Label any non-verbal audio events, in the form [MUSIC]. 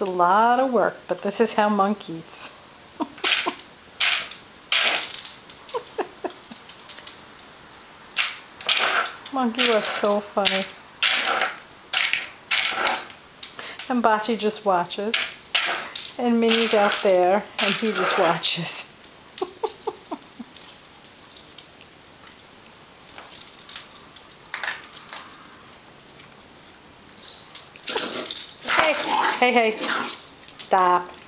a lot of work, but this is how Monk eats. [LAUGHS] Monkey was so funny. And Bachi just watches. And Minnie's out there and he just watches. Hey, hey, hey, stop.